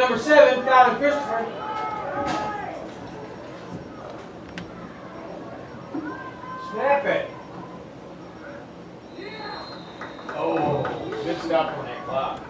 number seven, Kylan Christopher. Snap it. Oh, good stuff on that clock.